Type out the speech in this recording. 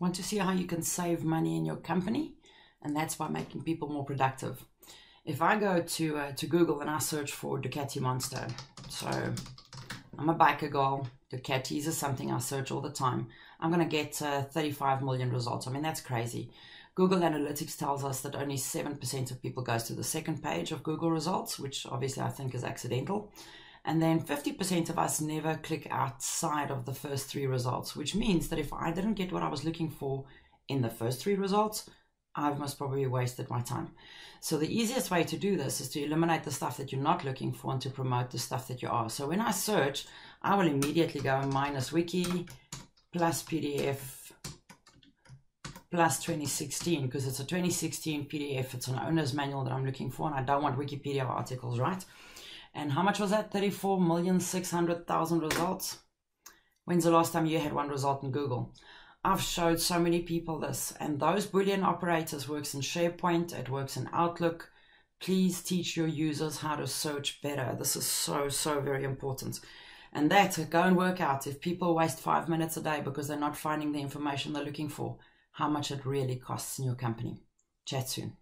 Want to see how you can save money in your company? And that's by making people more productive. If I go to uh, to Google and I search for Ducati Monster, so I'm a biker girl. Ducatis is something I search all the time. I'm going to get uh, 35 million results. I mean, that's crazy. Google Analytics tells us that only 7% of people goes to the second page of Google results, which obviously I think is accidental. And then 50% of us never click outside of the first three results, which means that if I didn't get what I was looking for in the first three results, I've most probably wasted my time. So the easiest way to do this is to eliminate the stuff that you're not looking for and to promote the stuff that you are. So when I search, I will immediately go minus wiki plus PDF plus 2016 because it's a 2016 PDF. It's an owner's manual that I'm looking for and I don't want Wikipedia articles, right? And how much was that? 34,600,000 results. When's the last time you had one result in Google? I've showed so many people this and those Boolean operators works in SharePoint. It works in Outlook. Please teach your users how to search better. This is so, so very important. And that, go and work out if people waste five minutes a day because they're not finding the information they're looking for how much it really costs in your company. Chat soon.